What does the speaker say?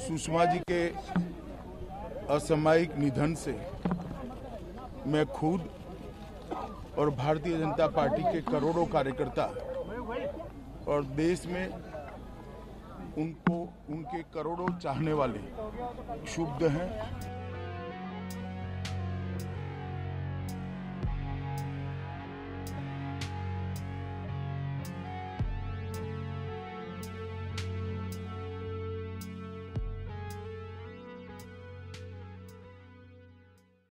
सुषमा जी के असामयिक निधन से मैं खुद और भारतीय जनता पार्टी के करोड़ों कार्यकर्ता और देश में उनको, उनके करोड़ों चाहने वाले क्षुब्ध हैं।